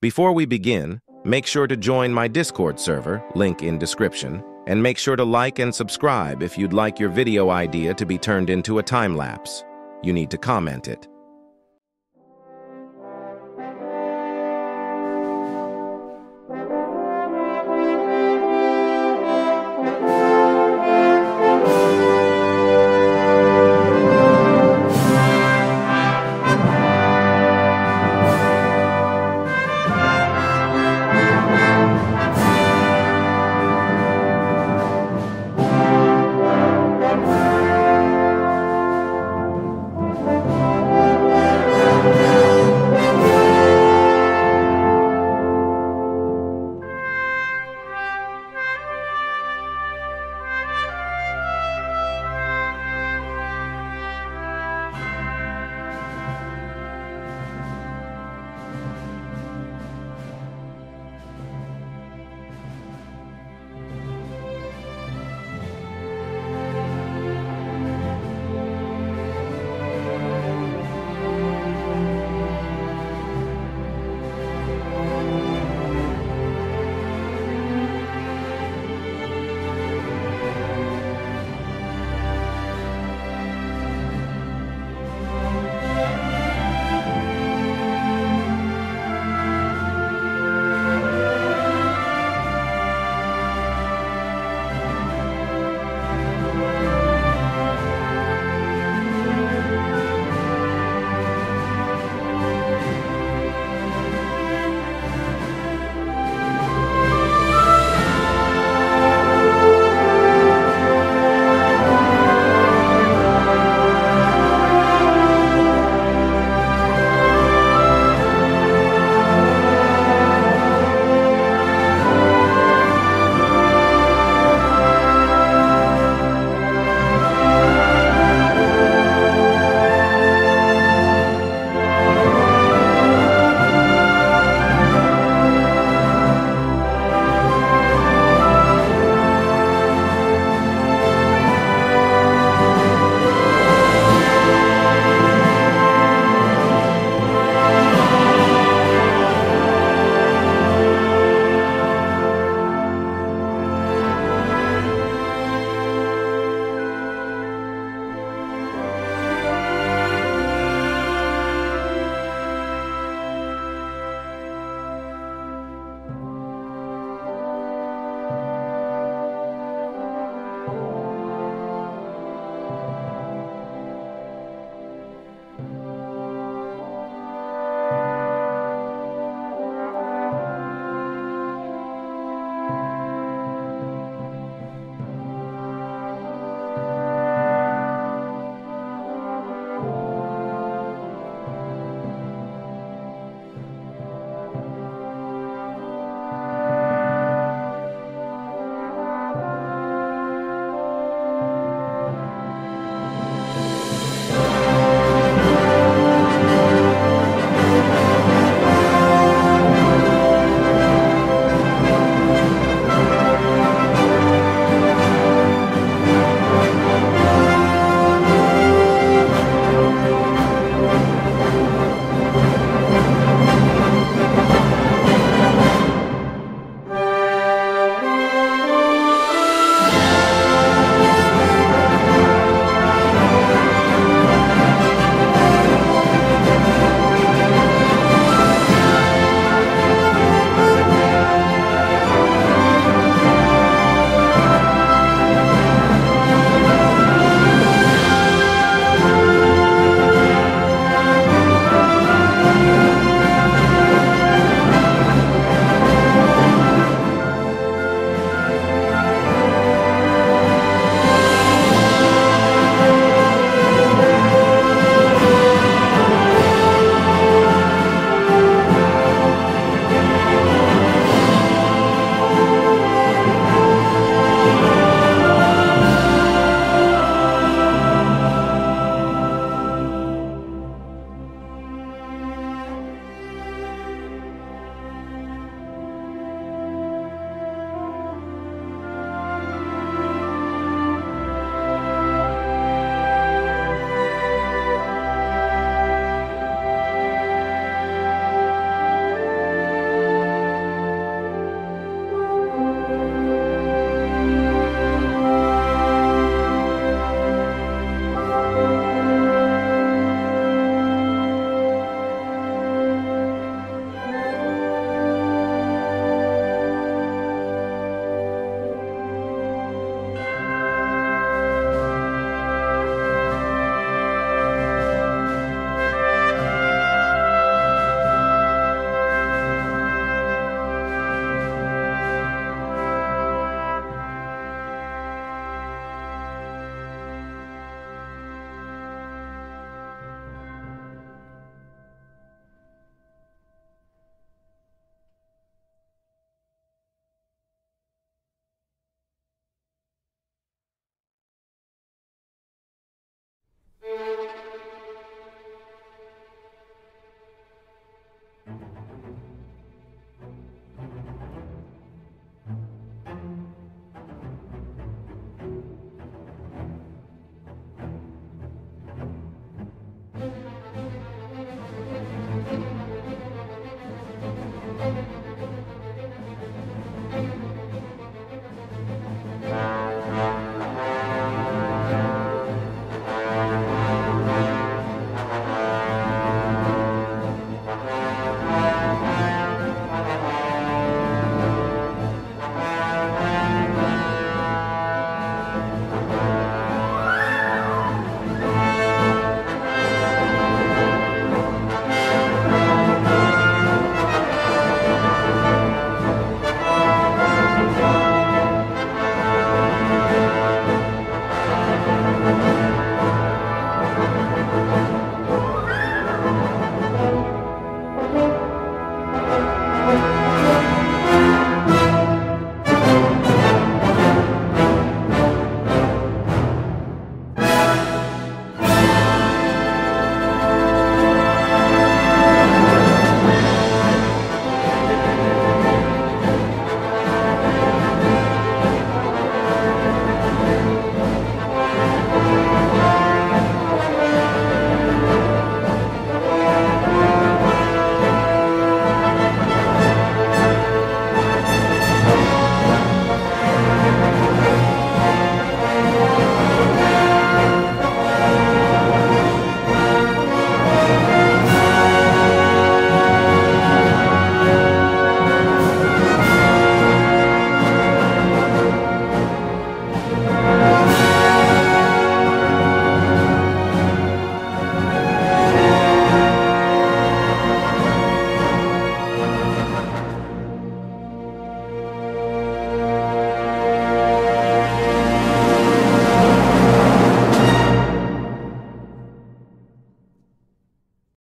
Before we begin, make sure to join my Discord server, link in description, and make sure to like and subscribe if you'd like your video idea to be turned into a time lapse. You need to comment it.